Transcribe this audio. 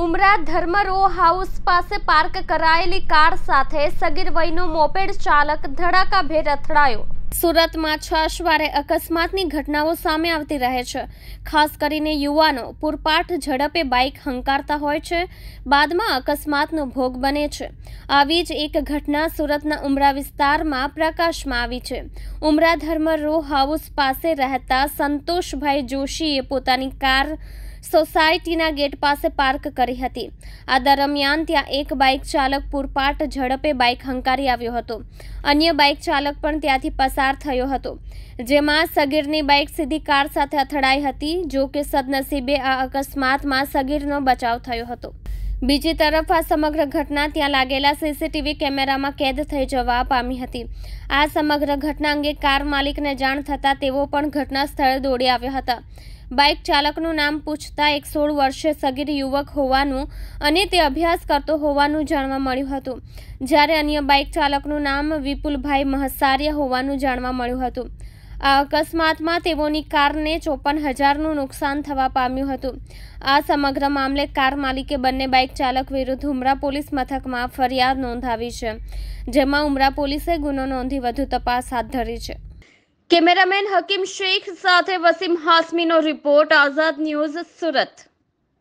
ઉમરા ધર્મરો હાઉસ પાસે પાર્ક કરાયેલી કાર સાથે સગીર વયનો મોપેડ ચાલક ધડાકાભેર અથડાયો. સુરતમાં છાશવારે અકસ્માતની ઘટનાઓ સામે આવતી રહે છે. ખાસ કરીને યુવાનો પૂરપાટ ઝડપે બાઇક હંકારતા હોય છે. બાદમાં અકસ્માતનો ભોગ બને છે. આવી જ એક ઘટના સુરતના ઉમરા વિસ્તારમાં પ્રકાશમાં આવી છે. ઉમરા ધર્મ રો હાઉસ પાસે રહેતા સંતોષભાઈ જોશીએ પોતાની કાર સોસાયટીના ગેટ પાસે પાર્ક કરી હતી. આ દરમિયાન ત્યાં એક બાઇક ચાલક પૂરપાટ ઝડપે બાઇક હંકારી આવ્યો હતો. અન્ય બાઇક ચાલક પણ ત્યાંથી પસાર થયો હતો. જેમાં સગીરની બાઇક સીધી કાર સાથે અથડાઈ હતી, જો કે સદનસીબે આ અકસ્માતમાં સગીરનો બચાવ થયો હતો. બીજી તરફ આ સમગ્ર ઘટના ત્યાં લાગેલા સીસીટીવી કેમેરામાં કેદ થઈ જવા પામી હતી. આ સમગ્ર ઘટના અંગે કાર માલિકને જાણ થતાં તેઓ પણ ઘટના સ્થળે દોડી આવ્યા હતા. બાઇક ચાલકનું નામ પૂછતા એક સોળ વર્ષે સગીર યુવક હોવાનું અને તે અભ્યાસ કરતો હોવાનું જાણવા મળ્યું હતું. જ્યારે અન્ય બાઇક ચાલકનું નામ વિપુલભાઈ મહસારિયા હોવાનું જાણવા મળ્યું હતું. આ અકસ્માતમાં તેઓની કારને ચોપન હજારનું નુકસાન થવા પામ્યું હતું. આ સમગ્ર મામલે કાર માલિકે બંને બાઇક ચાલક વિરુદ્ધ ઉમરા પોલીસ મથકમાં ફરિયાદ નોંધાવી છે, જેમાં ઉમરા પોલીસે ગુનો નોંધી વધુ તપાસ હાથ ધરી છે. કેમેરામેન હકીમ શેખ સાથે વસીમ હાસમીનો રિપોર્ટ આઝાદ ન્યૂઝ સુરત.